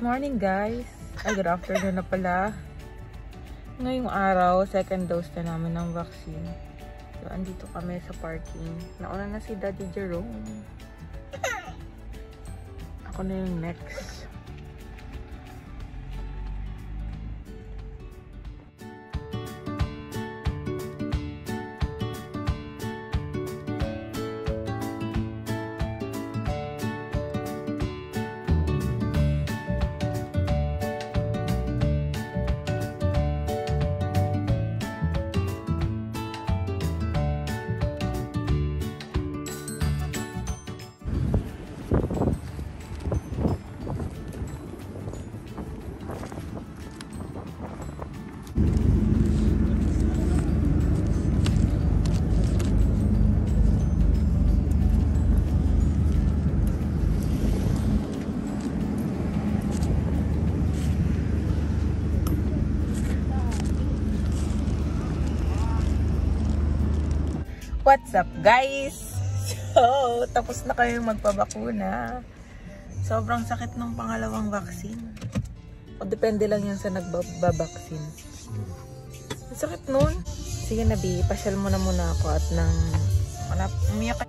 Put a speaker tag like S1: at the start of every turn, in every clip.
S1: Morning guys! Ay, good afternoon na pala. Ngayong araw, second dose na namin ng vaccine. So, andito kami sa parking. Nauna na si Daddy Jerome. Ako na yung next. What's up guys? So, tapos na kayong magpabakuna. Sobrang sakit ng pangalawang vaccine. O depende lang yan sa nagbabaksin. Ang sakit nun. Sige na B, pasyal mo na muna ako at nang umiyak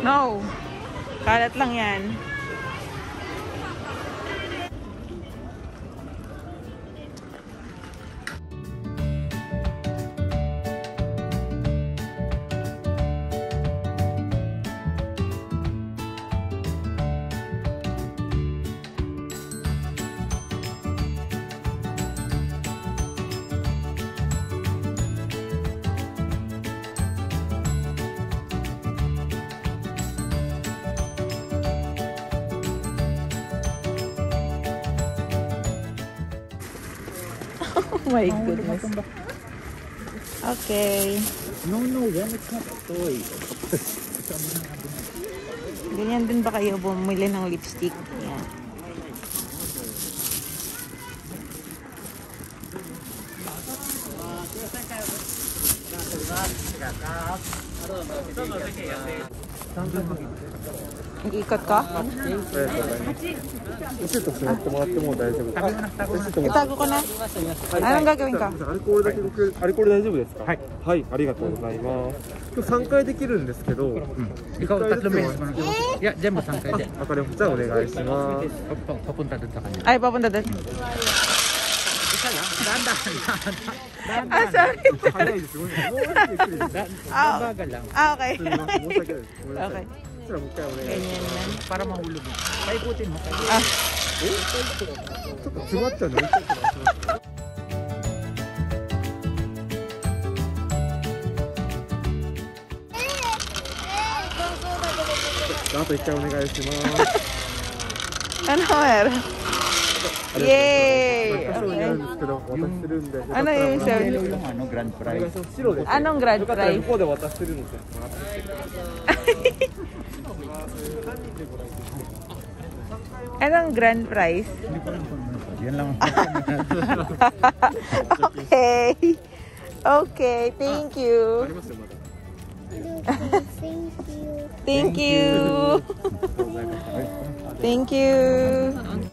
S1: No. Kalat lang yan. My goodness. Okay.
S2: No, no, yan. It's not a toy.
S1: Ganyan din ba kayo bumili ng lipstick? Yan. Nag-ikot ka?
S2: ありがとうございます。おシート座ってもらっても大丈夫です。おシートも
S1: Itago ko na. Anong gagawin ka?
S2: アルコールだけ僕、アルコール大丈夫ですかはい。はい、ありがとうございます。今日3回できるんですけど、
S3: Ikaw, tatlo beses mo na. Yeah, dyan mo sangkay dyan.
S2: わかりました。じゃあお願いします。
S3: Pap- Papunta dun sa kanya.
S1: Ay, papunta doon.
S3: Isa lang. Dahan-dahan.
S1: Ah, sorry.
S2: 早いです。ごめんなさい。もう少しゆっくりです。
S1: Ah,
S3: Bagal lang.
S1: ah, okay.
S2: すみません。申し訳ないです。ごめんなさ
S1: Okay.
S2: い。そしたらもう一回お extra mo kayo.
S1: Ganyan na.
S3: Para mahulog mo. Paikutin mo.
S2: Ah. Eh? ちょっと詰まっちゃうね。あと一回お願いします。あの
S1: や
S2: る。
S1: イ
S2: エ
S1: ー
S3: イ。あの優
S2: 勝。あ
S3: の
S2: グランプライ。
S1: あの
S2: グランプラ
S1: イ。
S2: 向こうで渡してるので。
S1: Anong grand prize?
S3: Hindi ko lang Yan lang.
S1: okay. Okay, thank you.
S2: Thank you.
S1: Thank you. Thank you.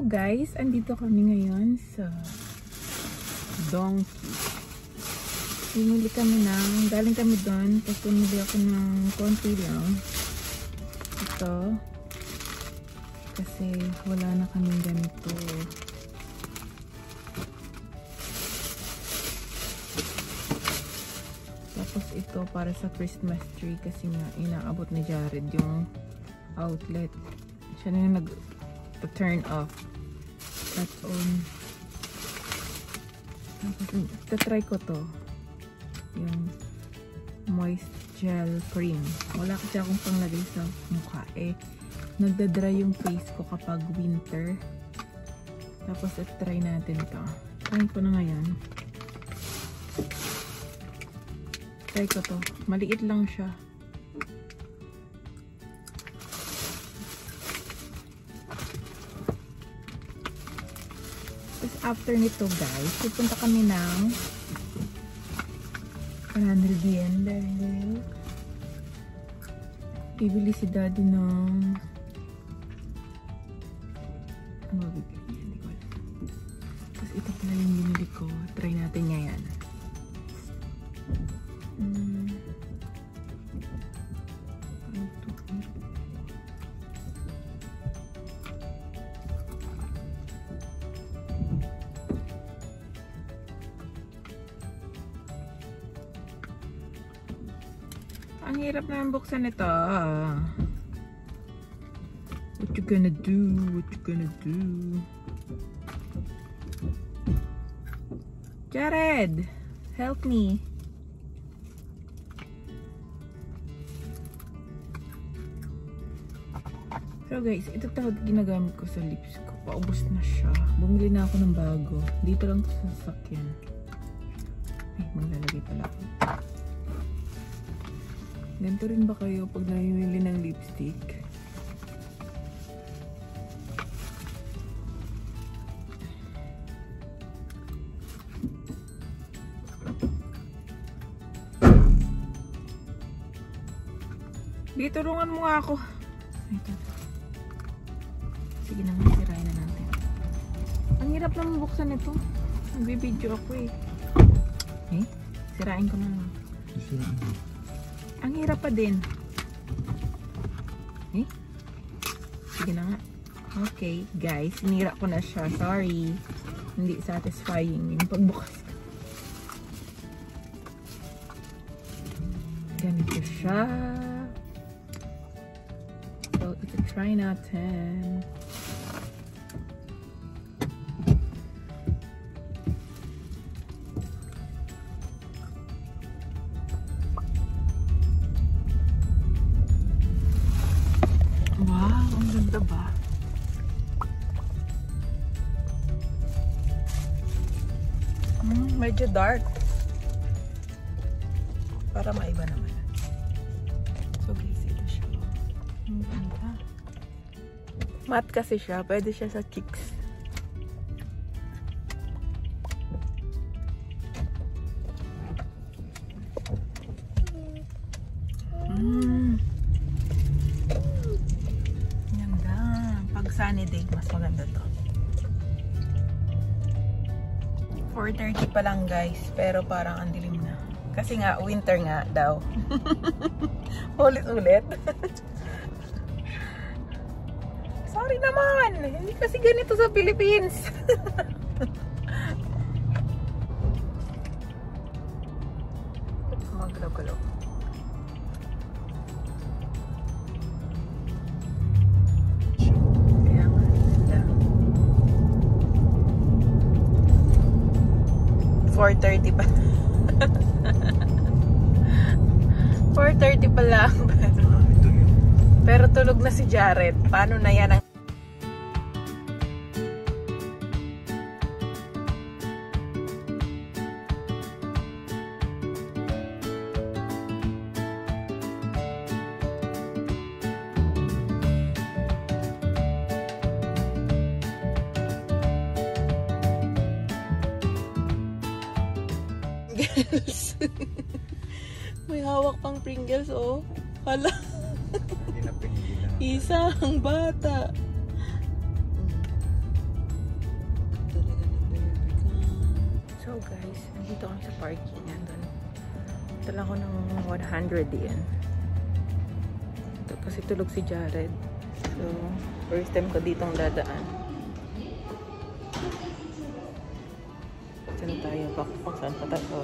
S1: Guys, andito kami ngayon sa Donkey. Bumili kami ng, galing kami doon, tapos bumili ako ng konti lang. Ito. Kasi wala na kaming ganito. Tapos ito para sa Christmas tree kasi nga inaabot ni Jared yung outlet. Siya na yung nag-turn off. That's on. Tatry ko to. Yung moist gel cream. Wala kasi akong panglagay sa mukha. Eh, nagda-dry yung face ko kapag winter. Tapos, try natin to. Try ko na ngayon. Try ko to. Maliit lang siya. Tapos after nito guys, pupunta kami ng Panandal dahil bibili si daddy ng Ang hirap na buksan ito. What you gonna do? What you gonna do? Jared! Help me. Pero guys, ito talaga ginagamit ko sa lips ko. Paubos na siya. Bumili na ako ng bago. Dito lang to sa sasakyan. Ay, maglalagay pala ako. Ganito rin ba kayo pag namimili ng lipstick? Di, tulungan mo nga ako. Ito. Sige na nga, sirain na natin. Ang hirap lang buksan ito. Nagbibideo ako eh. Eh, sirain ko na lang. Ang hirap pa din. Eh? Sige na nga. Okay, guys. Sinira ko na siya. Sorry. Hindi satisfying yung pagbukas. Ganito siya. So, it's a try natin. Dark. Para maiba naman. So, guys, ito siya. Ang ganda. Matte kasi siya. Pwede siya sa cheeks. Guys, pero parang ang dilim na. Kasi nga, winter nga daw. Ulit-ulit. Sorry naman. Hindi kasi ganito sa Philippines. Magalaw-galaw. 4.30 pa. 4.30 pa lang. Pero, pero tulog na si Jared. Paano na yan ang... Pringles. May hawak pang Pringles, oh. Hala,
S3: Hindi na pinigilan.
S1: isang bata. So guys, nandito kami sa parking. Nandun. Dala ko ng 100 yan. Ito, kasi tulog si Jared. So, First time ko ditong dadaan. Saan tayo? Pakpak saan pa tayo?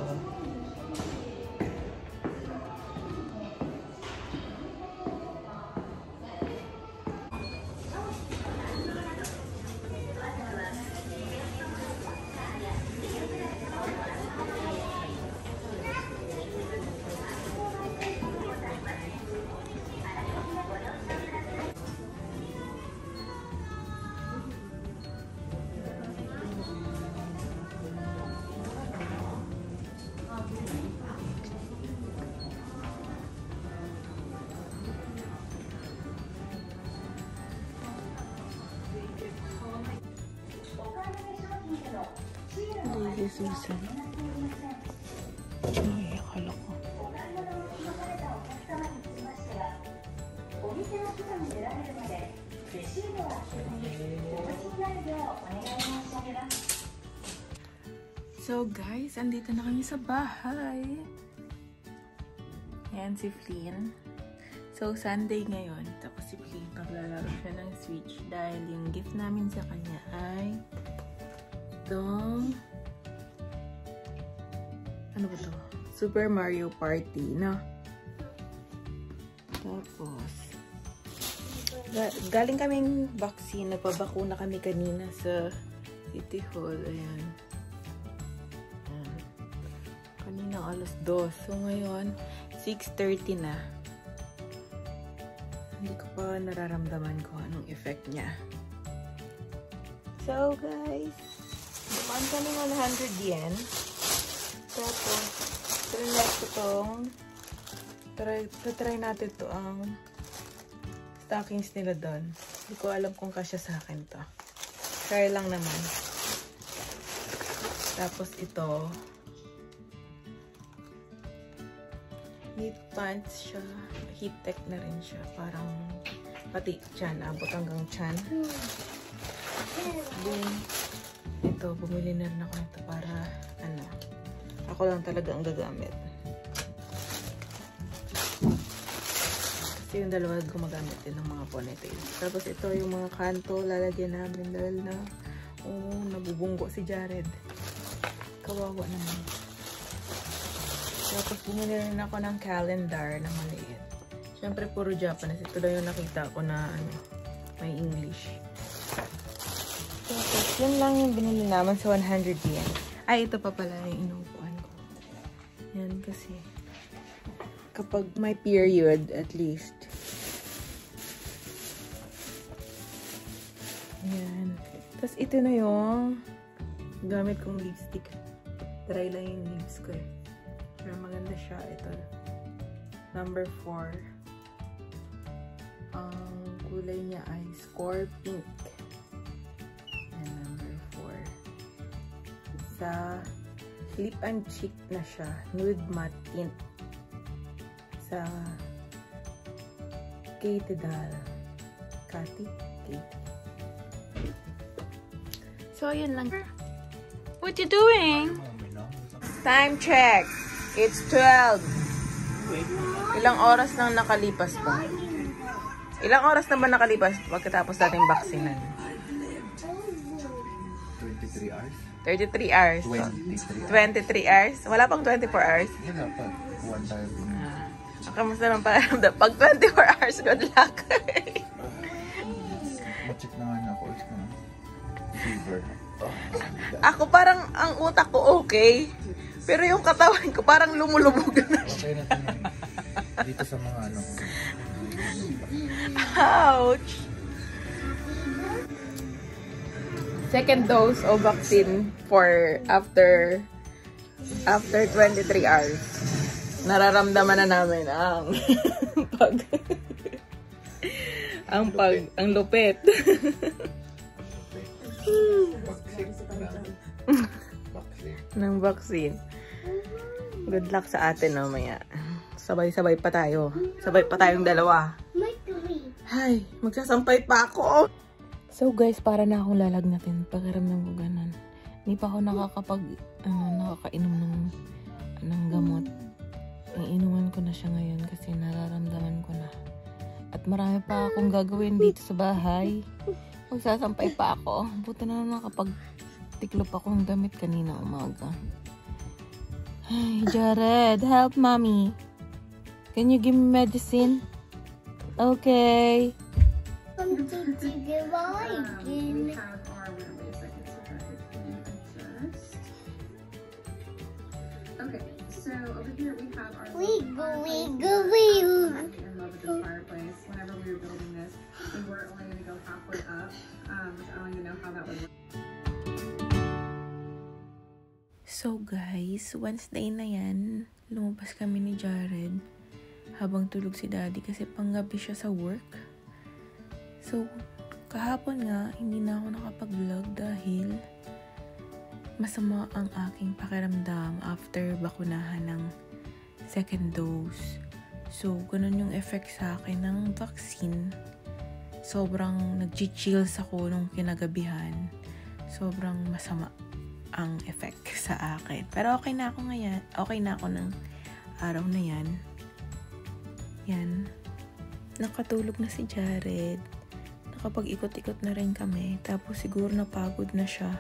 S1: Lady Susan. Ay, akala ko. So guys, andito na kami sa bahay. Ayan si Flynn. So, Sunday ngayon. Tapos si Flynn, maglalaro siya ng Switch dahil yung gift namin sa kanya ay itong ano ba to? Super Mario Party, no? Tapos, ga- galing kaming vaccine. Nagpabakuna kami kanina sa City Hall. Ayan. Kanina alas 2. So, ngayon, 6.30 na. Hindi ko pa nararamdaman ko anong effect niya. So, guys, dumaan kami ng 100 yen. Tapos, trinay ko tong try, try natin to ang stockings nila doon. Hindi ko alam kung kasya sa akin to. Try lang naman. Tapos ito, knit pants siya. Heat tech na rin siya. Parang pati chan. Abot hanggang chan. Then, ito, bumili na rin ako nito para, ako lang talaga ang gagamit. Kasi yung dalawa gumagamit din ng mga ponytail. Tapos ito yung mga kanto, lalagyan namin dahil na, oh, nabubunggo si Jared. Kawawa naman. Tapos bumili rin ako ng calendar na maliit. Siyempre, puro Japanese. Ito daw yung nakita ko na, ano, may English. Tapos, yun lang yung binili naman sa 100 yen. Ay, ito pa pala yung ko. Yan, kasi kapag may period, at least. Yan. Tapos, ito na yung gamit kong lipstick. Try lang yung lips ko eh. Pero maganda siya. Ito. Number 4. Ang kulay niya ay score pink. And number 4. Sa lip and cheek na siya. Nude matte tint. Sa Katie Dahl. Kati? Katie. So, yun lang. What you doing? Time check. It's 12. Ilang oras nang nakalipas po? Ilang oras na ba nakalipas pagkatapos nating vaksinan? 33 hours.
S3: 23
S1: 23 hours? Wala pang 24 hours?
S3: Wala pa. One time.
S1: Ah, kamusta naman pakiramdam? Pag 24 hours, good luck.
S3: Ma-check na nga na ako. Fever. Oh,
S1: Ako parang, ang utak ko okay. Pero yung katawan ko parang lumulubog na.
S3: okay na ito na. Dito sa mga ano.
S1: Ouch! Second dose of vaccine for after after 23 hours. Nararamdaman na namin ang pag ang pag ang.
S3: Vaccine.
S1: ng vaccine. Good luck sa atin mamaya. Sabay-sabay pa tayo. Sabay pa tayong dalawa. Ay, magsasampay pa ako. So guys, para na akong lalagnatin. Pakiramdam ko ganun. Hindi pa ako nakakapag, ano, nakakainom ng, ng gamot. Iinuman ko na siya ngayon kasi nararamdaman ko na. At marami pa akong gagawin dito sa bahay. Magsasampay pa ako. Buti na lang nakapag tiklop akong damit kanina umaga. Ay, Jared, help mommy. Can you give me medicine? Okay.
S4: Love with this fireplace. Whenever we were building this, we were only going to go up, um, I don't know how that would work.
S1: So guys, Wednesday na yan, lumabas kami ni Jared habang tulog si daddy kasi panggabi siya sa work. So, kahapon nga, hindi na ako nakapag-vlog dahil masama ang aking pakiramdam after bakunahan ng second dose. So, ganun yung effect sa akin ng vaccine. Sobrang nag-chills ako nung kinagabihan. Sobrang masama ang effect sa akin. Pero okay na ako ngayon. Okay na ako ng araw na yan. Yan. Nakatulog na si Jared. Nakapag-ikot-ikot na rin kami. Tapos siguro napagod na siya.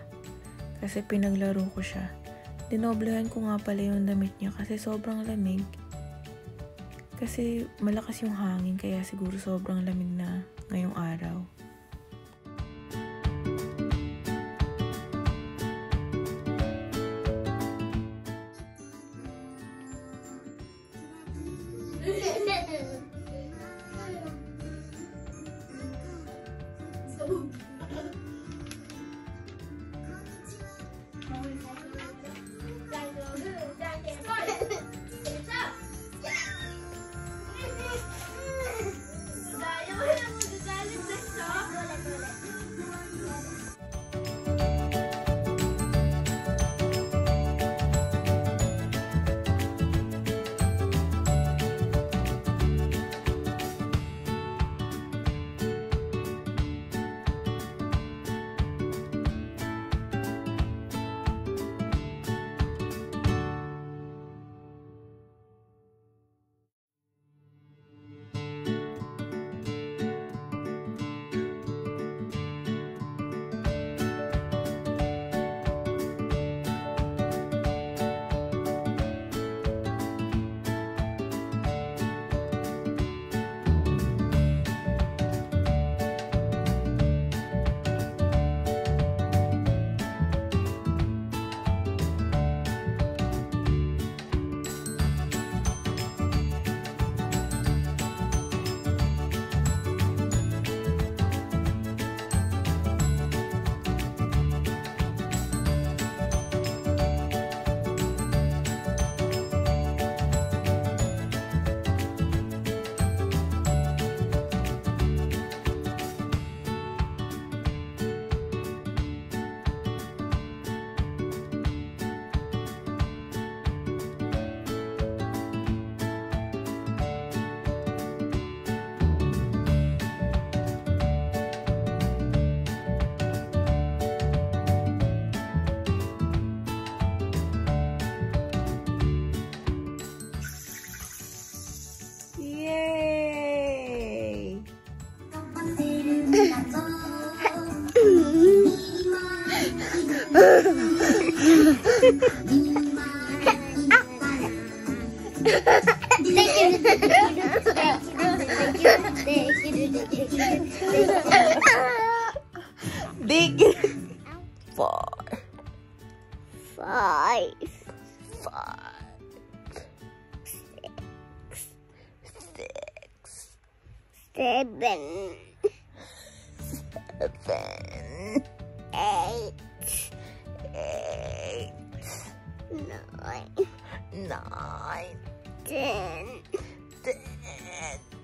S1: Kasi pinaglaro ko siya. Dinoblehan ko nga pala yung damit niya kasi sobrang lamig. Kasi malakas yung hangin kaya siguro sobrang lamig na ngayong araw. Dig! Four.
S5: Five,
S1: Five. Six.
S5: seven,
S1: Seven.
S5: eight, nine,
S1: nine, ten,
S5: ten.